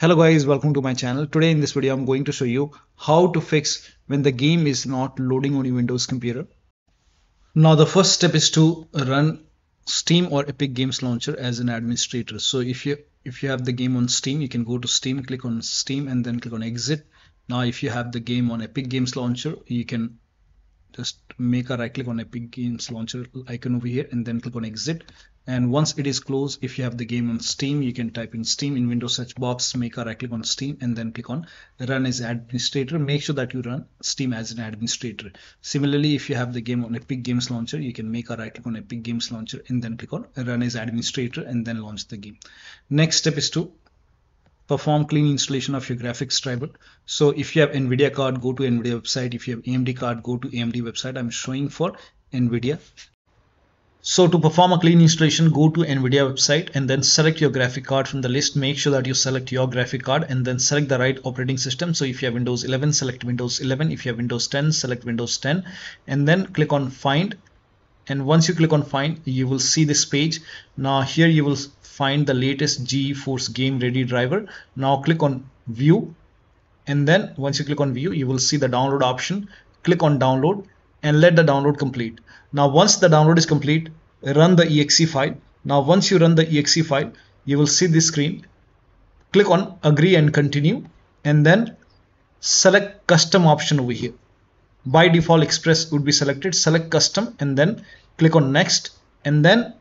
Hello guys, welcome to my channel. Today in this video, I'm going to show you how to fix when the game is not loading on your Windows computer. Now the first step is to run Steam or Epic Games Launcher as an administrator. So if you if you have the game on Steam, you can go to Steam, click on Steam and then click on exit. Now if you have the game on Epic Games Launcher, you can just make a right click on Epic Games Launcher icon over here and then click on exit and once it is closed if you have the game on Steam you can type in Steam in Windows search box make a right click on Steam and then click on run as administrator. Make sure that you run Steam as an administrator. Similarly if you have the game on Epic Games Launcher you can make a right click on Epic Games Launcher and then click on run as administrator and then launch the game. Next step is to perform clean installation of your graphics driver. So if you have nvidia card go to nvidia website. If you have amd card go to amd website. I'm showing for nvidia so to perform a clean installation go to nvidia website and then select your graphic card from the list. Make sure that you select your graphic card and then select the right operating system. So if you have windows 11 select windows 11 if you have windows 10 select windows 10 and then click on find. And once you click on find you will see this page. Now here you will find the latest GeForce game ready driver. Now click on view. And then once you click on view you will see the download option. Click on download and let the download complete. Now once the download is complete run the exe file. Now once you run the exe file you will see this screen. Click on agree and continue and then select custom option over here. By default express would be selected. Select custom and then click on next and then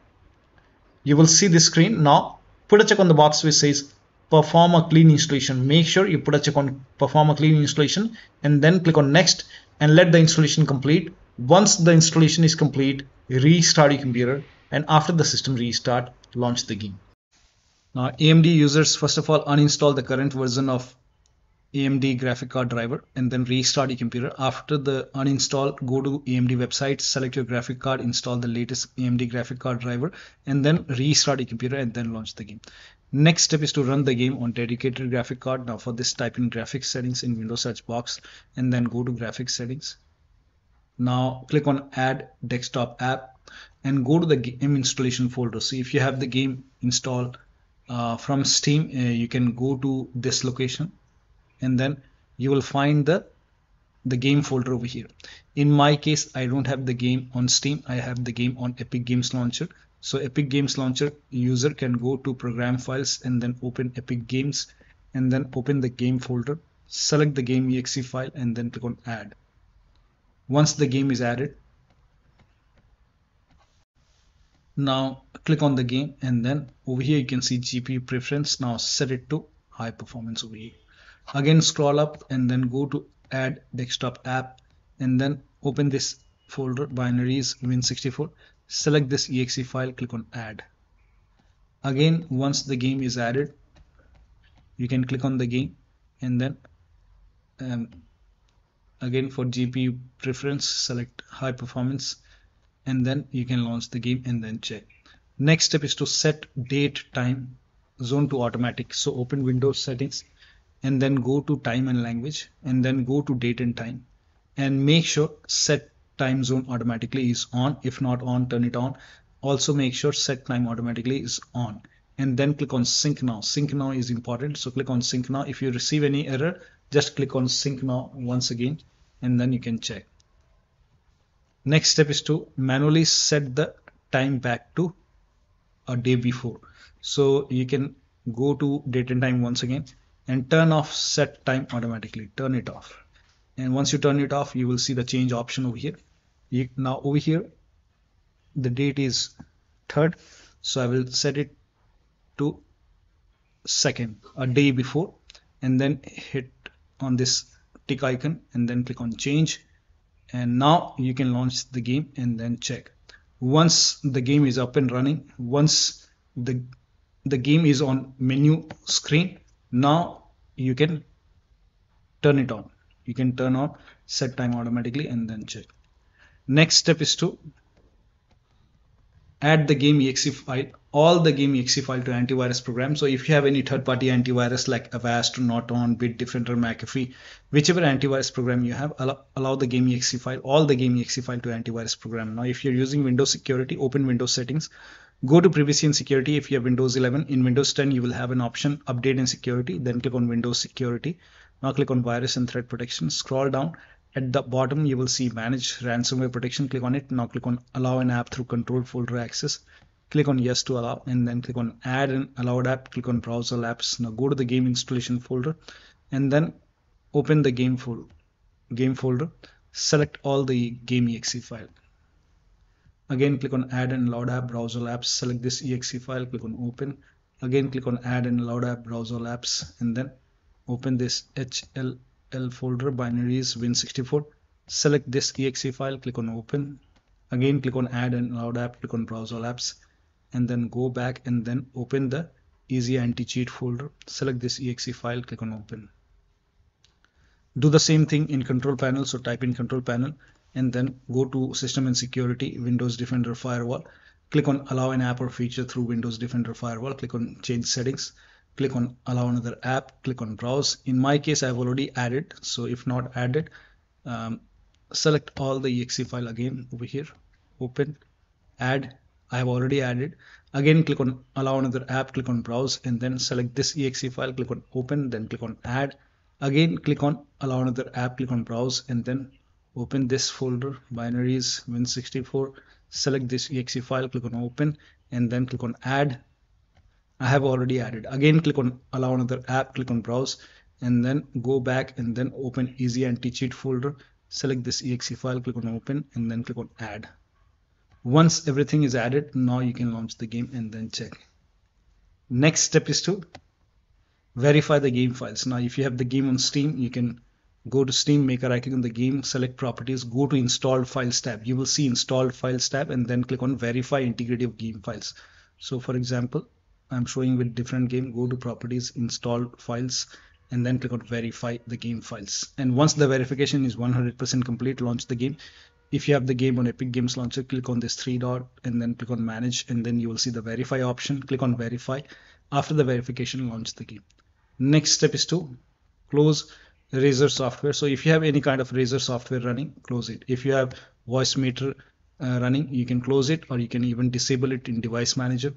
you will see this screen. Now put a check on the box which says perform a clean installation. Make sure you put a check on perform a clean installation and then click on next and let the installation complete once the installation is complete restart your computer and after the system restart launch the game now AMD users first of all uninstall the current version of AMD graphic card driver and then restart your computer. After the uninstall, go to AMD website, select your graphic card, install the latest AMD graphic card driver and then restart your computer and then launch the game. Next step is to run the game on dedicated graphic card. Now for this type in graphics settings in Windows search box and then go to graphics settings. Now click on add desktop app and go to the game installation folder. So if you have the game installed uh, from Steam, uh, you can go to this location and then you will find the the game folder over here in my case I don't have the game on Steam I have the game on Epic Games Launcher so Epic Games Launcher user can go to program files and then open Epic Games and then open the game folder select the game exe file and then click on add. Once the game is added now click on the game and then over here you can see GPU preference. Now set it to high performance over here. Again scroll up and then go to add desktop app and then open this folder binaries win64 select this exe file click on add. Again once the game is added you can click on the game and then um, again for GPU preference select high performance and then you can launch the game and then check. Next step is to set date time zone to automatic. So open windows settings and then go to time and language and then go to date and time and make sure set time zone automatically is on. If not on turn it on. Also make sure set time automatically is on. And then click on sync now. Sync now is important. So click on sync now. If you receive any error just click on sync now once again and then you can check. Next step is to manually set the time back to a day before. So you can go to date and time once again and turn off set time automatically. Turn it off and once you turn it off you will see the change option over here. You, now over here the date is third. So I will set it to second a day before and then hit on this tick icon and then click on change. And now you can launch the game and then check. Once the game is up and running once the the game is on menu screen now you can turn it on you can turn on set time automatically and then check. Next step is to add the game exe file all the game exe file to antivirus program. So if you have any third-party antivirus like avast or norton bitdefender mcafee whichever antivirus program you have allow, allow the game exe file all the game exe file to antivirus program. Now if you're using windows security open windows settings go to privacy and security. If you have windows 11 in windows 10 you will have an option update and security then click on windows security now click on virus and threat protection. Scroll down. At the bottom you will see manage ransomware protection. Click on it. Now click on allow an app through control folder access. Click on yes to allow and then click on add an allowed app. Click on browser apps. Now go to the game installation folder and then open the game folder game folder. Select all the game exe file. Again click on add and allowed app browser apps. Select this exe file. Click on open. Again click on add and allowed app browser apps and then open this hll folder binaries win64 select this exe file click on open. Again click on add and allowed app click on browse all apps and then go back and then open the easy anti-cheat folder. Select this exe file click on open. Do the same thing in control panel so type in control panel and then go to system and security windows defender firewall. Click on allow an app or feature through windows defender firewall. Click on change settings click on allow another app click on browse in my case i've already added so if not added um, select all the exe file again over here open add I have already added again click on allow another app click on browse and then select this exe file click on open then click on add again click on allow another app click on browse and then open this folder binaries win64 select this exe file click on open and then click on add I have already added. Again click on allow another app click on browse and then go back and then open easy anti-cheat folder. Select this exe file click on open and then click on add. Once everything is added now you can launch the game and then check. Next step is to verify the game files. Now if you have the game on steam you can go to steam make a right click on the game select properties go to installed files tab. You will see installed files tab and then click on verify integrity of game files. So for example i'm showing with different game go to properties install files and then click on verify the game files and once the verification is 100% complete launch the game if you have the game on Epic Games Launcher, click on this three dot and then click on manage and then you will see the verify option. Click on verify. After the verification, launch the game. Next step is to close Razer software. So if you have any kind of Razer software running, close it. If you have Voicemeeter uh, running, you can close it or you can even disable it in Device Manager.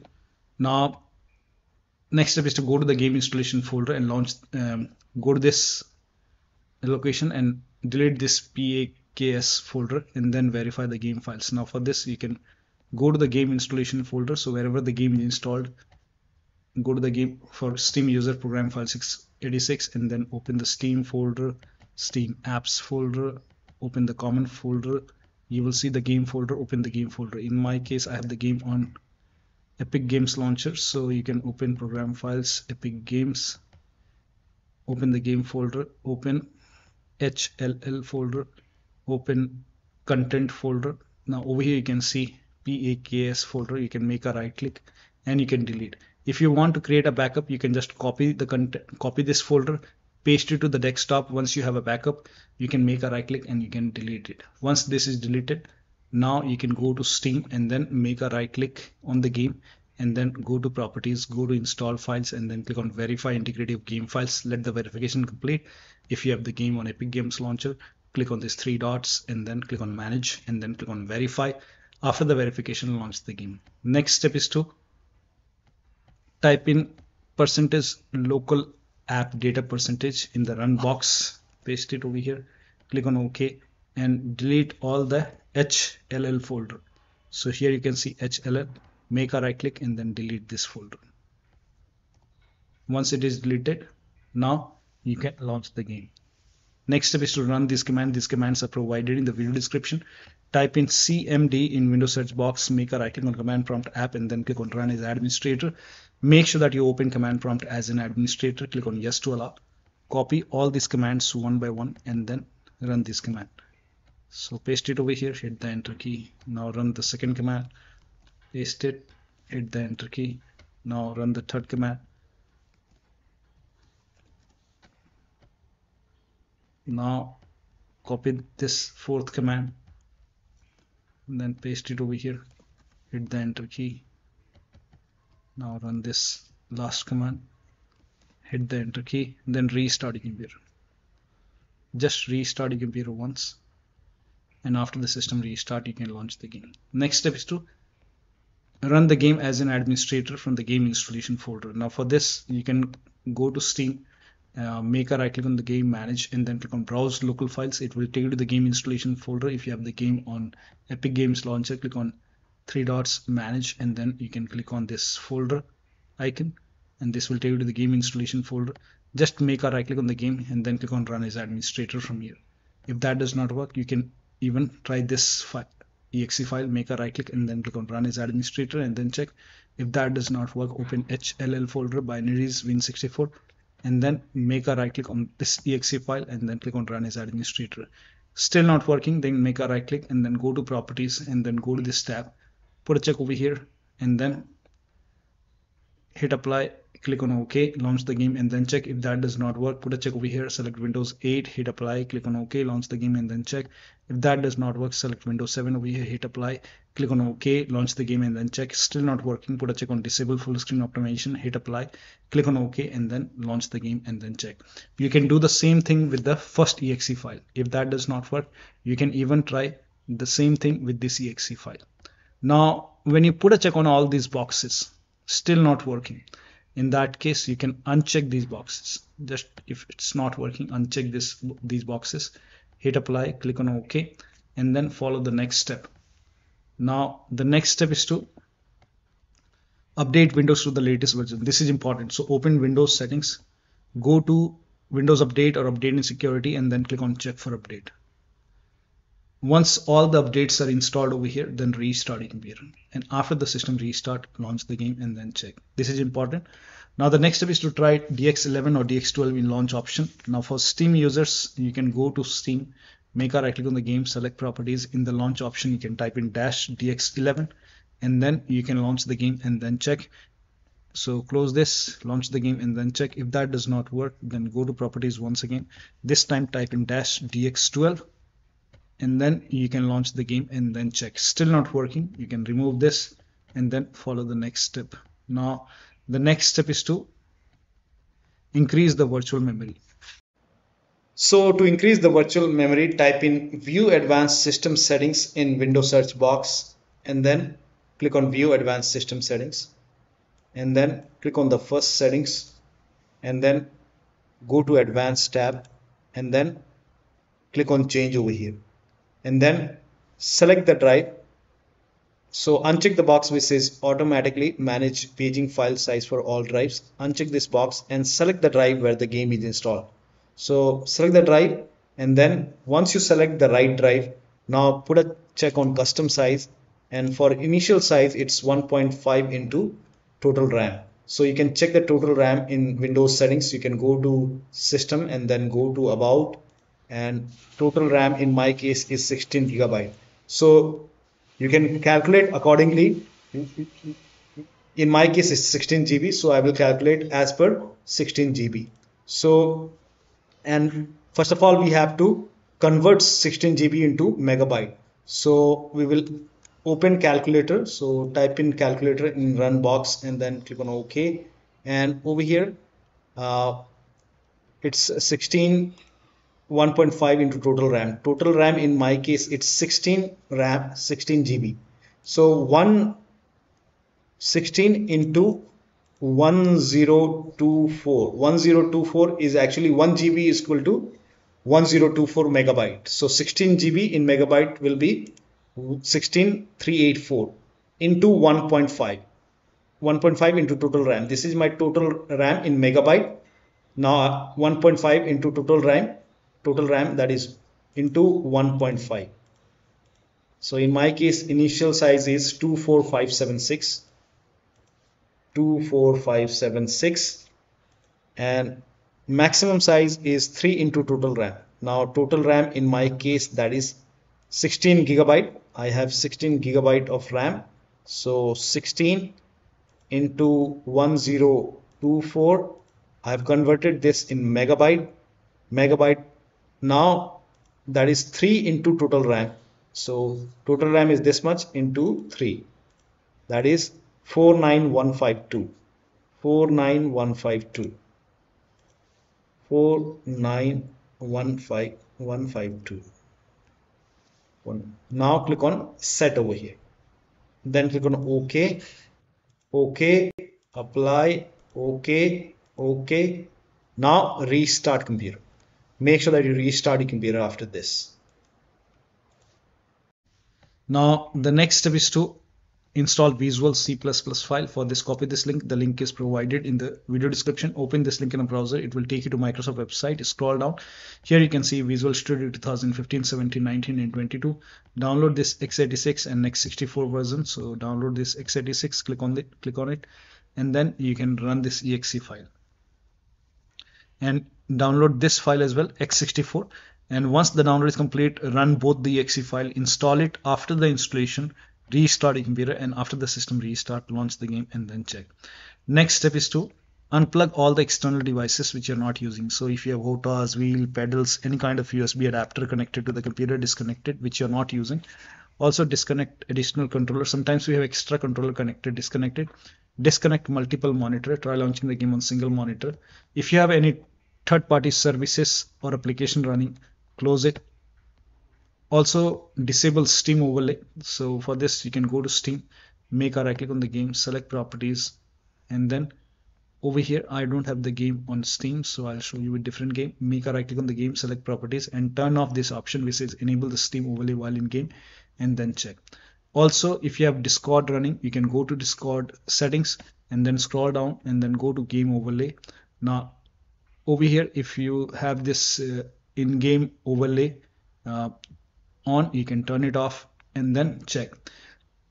Now, next step is to go to the game installation folder and launch. Um, go to this location and delete this PA ks folder and then verify the game files. Now for this you can go to the game installation folder. So wherever the game is installed go to the game for steam user program file 686 and then open the steam folder steam apps folder open the common folder. You will see the game folder open the game folder. In my case i have the game on epic games launcher so you can open program files epic games open the game folder open hll folder open content folder. Now over here you can see paks folder you can make a right click and you can delete. If you want to create a backup you can just copy the content copy this folder paste it to the desktop. Once you have a backup you can make a right click and you can delete it. Once this is deleted now you can go to steam and then make a right click on the game and then go to properties go to install files and then click on verify integrity of game files. Let the verification complete. If you have the game on epic games launcher click on these three dots and then click on manage and then click on verify. After the verification launch the game. Next step is to type in percentage local app data percentage in the run box. Paste it over here. Click on ok and delete all the hll folder so here you can see hll make a right click and then delete this folder once it is deleted now you can launch the game Next step is to run this command. These commands are provided in the video description. Type in CMD in Windows search box, make a right click on command prompt app and then click on run as administrator. Make sure that you open command prompt as an administrator. Click on yes to allow. Copy all these commands one by one and then run this command. So paste it over here, hit the enter key. Now run the second command. Paste it, hit the enter key. Now run the third command. Now copy this fourth command. And then paste it over here. Hit the enter key. Now run this last command. Hit the enter key. Then restart the computer just restart the computer once and after the system restart you can launch the game. Next step is to run the game as an administrator from the game installation folder. Now for this you can go to steam uh, make a right click on the game manage and then click on browse local files. It will take you to the game installation folder. If you have the game on epic games launcher click on three dots manage and then you can click on this folder icon and this will take you to the game installation folder. Just make a right click on the game and then click on run as administrator from here. If that does not work you can even try this exe file make a right click and then click on run as administrator and then check. If that does not work open hll folder binaries win64 and then make a right click on this exe file and then click on run as administrator. Still not working then make a right click and then go to properties and then go to this tab put a check over here and then hit apply click on OK, launch the game and then check if that does not work. Put a check over here, select Windows 8, hit apply, click on OK, launch the game and then check. If that does not work, select Windows 7 over here, hit apply, click on OK, launch the game and then check. Still not working, put a check on disable full screen optimization, hit apply, click on OK and then launch the game and then check. You can do the same thing with the first exe file. If that does not work, you can even try the same thing with this exe file. Now, when you put a check on all these boxes, still not working in that case you can uncheck these boxes. Just if it's not working uncheck this these boxes hit apply click on ok and then follow the next step. Now the next step is to update windows to the latest version. This is important. So open windows settings go to windows update or update in security and then click on check for update once all the updates are installed over here then restart computer and after the system restart launch the game and then check. This is important. Now the next step is to try dx11 or dx12 in launch option. Now for steam users you can go to steam make a right click on the game select properties. In the launch option you can type in dash dx11 and then you can launch the game and then check. So close this launch the game and then check. If that does not work then go to properties once again. This time type in dash dx12 and then you can launch the game and then check. Still not working you can remove this and then follow the next step. Now the next step is to increase the virtual memory. So to increase the virtual memory type in view advanced system settings in windows search box and then click on view advanced system settings and then click on the first settings and then go to advanced tab and then click on change over here and then select the drive. So uncheck the box which says automatically manage paging file size for all drives. Uncheck this box and select the drive where the game is installed. So select the drive and then once you select the right drive now put a check on custom size and for initial size it's 1.5 into total RAM. So you can check the total RAM in Windows settings. You can go to system and then go to about and total RAM in my case is 16 gigabyte. So you can calculate accordingly. In my case it's 16 GB so I will calculate as per 16 GB. So and first of all we have to convert 16 GB into megabyte. So we will open calculator. So type in calculator in run box and then click on OK. And over here uh, it's 16 1.5 into total RAM. Total RAM in my case it's 16 RAM 16 GB. So 1 16 into 1024 1024 is actually 1 GB is equal to 1024 megabyte. So 16 GB in megabyte will be 16384 into 1.5 1.5 into total RAM. This is my total RAM in megabyte. Now 1.5 into total RAM total RAM that is into 1.5 so in my case initial size is 24576 24576 and maximum size is 3 into total RAM. Now total RAM in my case that is 16 gigabyte. I have 16 gigabyte of RAM. So 16 into 1024 I have converted this in megabyte. Megabyte now that is 3 into total RAM. So total RAM is this much into 3 that is 49152 49152 49152 now click on set over here. Then click on OK. OK apply. OK OK. Now restart computer make sure that you restart your computer after this now the next step is to install Visual C++ file. For this, copy this link. The link is provided in the video description. Open this link in a browser. It will take you to Microsoft website. Scroll down. Here you can see Visual Studio 2015, 17, 19, and 22. Download this x86 and x64 version. So download this x86. Click on it. Click on it, and then you can run this exe file. And download this file as well, x64 and once the download is complete run both the exe file install it after the installation restart your computer and after the system restart launch the game and then check. Next step is to unplug all the external devices which you're not using. So if you have HOTAS, wheel, pedals, any kind of USB adapter connected to the computer disconnected which you're not using. Also disconnect additional controller sometimes we have extra controller connected disconnected. Disconnect multiple monitor try launching the game on single monitor. If you have any third-party services or application running close it. Also disable steam overlay. So for this you can go to steam make a right click on the game select properties and then over here I don't have the game on steam so I'll show you a different game. Make a right click on the game select properties and turn off this option which says enable the steam overlay while in game and then check. Also if you have discord running you can go to discord settings and then scroll down and then go to game overlay. Now over here if you have this uh, in-game overlay uh, on you can turn it off and then check.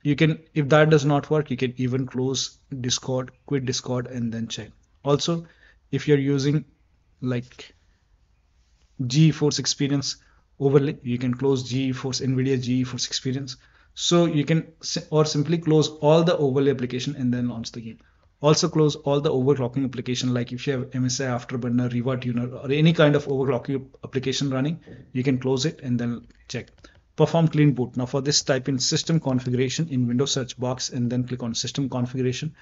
You can if that does not work you can even close discord quit discord and then check. Also if you're using like geforce experience overlay you can close geforce nvidia geforce experience. So you can or simply close all the overlay application and then launch the game also close all the overclocking application like if you have msi afterburner RivaTuner or any kind of overclocking application running you can close it and then check. Perform clean boot. Now for this type in system configuration in windows search box and then click on system configuration.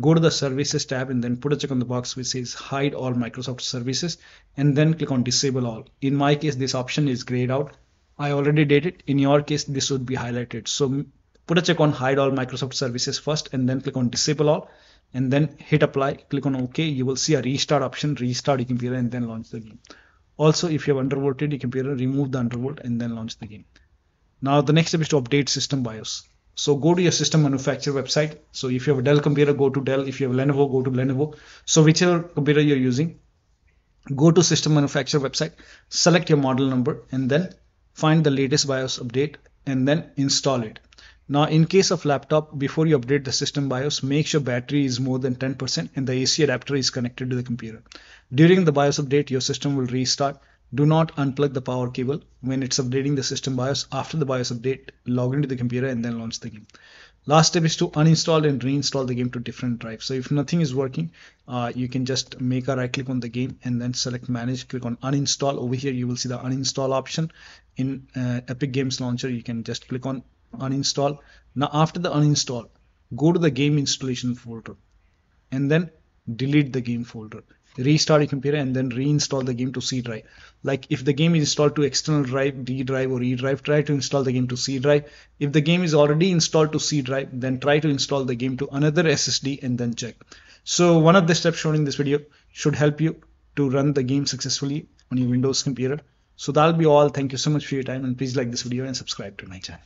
Go to the services tab and then put a check on the box which says hide all microsoft services and then click on disable all. In my case this option is grayed out. I already did it. In your case this would be highlighted. So put a check on hide all microsoft services first and then click on disable all and then hit apply click on ok you will see a restart option restart your computer and then launch the game. Also if you have undervolted your computer remove the undervolt and then launch the game. Now the next step is to update system bios. So go to your system manufacturer website. So if you have a dell computer go to dell. If you have lenovo go to lenovo. So whichever computer you're using go to system manufacturer website select your model number and then find the latest bios update and then install it now in case of laptop, before you update the system BIOS, make sure battery is more than 10% and the AC adapter is connected to the computer. During the BIOS update, your system will restart. Do not unplug the power cable when it's updating the system BIOS. After the BIOS update, log into the computer and then launch the game. Last step is to uninstall and reinstall the game to different drives. So if nothing is working, uh, you can just make a right click on the game and then select manage, click on uninstall. Over here, you will see the uninstall option in uh, Epic Games Launcher. You can just click on uninstall. Now after the uninstall go to the game installation folder and then delete the game folder. Restart your computer and then reinstall the game to C drive. Like if the game is installed to external drive D drive or E drive try to install the game to C drive. If the game is already installed to C drive then try to install the game to another SSD and then check. So one of the steps shown in this video should help you to run the game successfully on your Windows computer. So that'll be all. Thank you so much for your time and please like this video and subscribe to my channel